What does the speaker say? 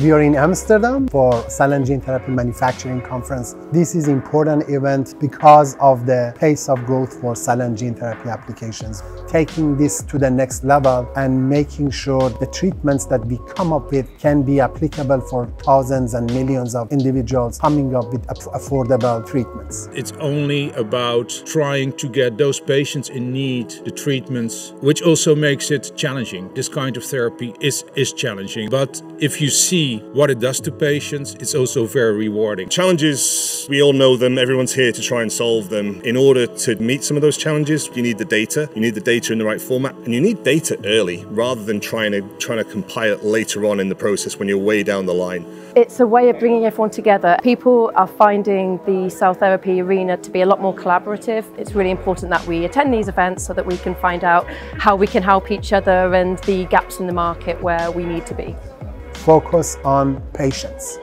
We are in Amsterdam for Cell and Gene Therapy Manufacturing Conference. This is important event because of the pace of growth for cell and gene therapy applications. Taking this to the next level and making sure the treatments that we come up with can be applicable for thousands and millions of individuals coming up with affordable treatments. It's only about trying to get those patients in need the treatments, which also makes it challenging. This kind of therapy is, is challenging, but if you see what it does to patients, it's also very rewarding. Challenges, we all know them, everyone's here to try and solve them. In order to meet some of those challenges, you need the data, you need the data in the right format, and you need data early rather than trying to trying to compile it later on in the process when you're way down the line. It's a way of bringing everyone together. People are finding the cell therapy arena to be a lot more collaborative. It's really important that we attend these events so that we can find out how we can help each other and the gaps in the market where we need to be. Focus on patients.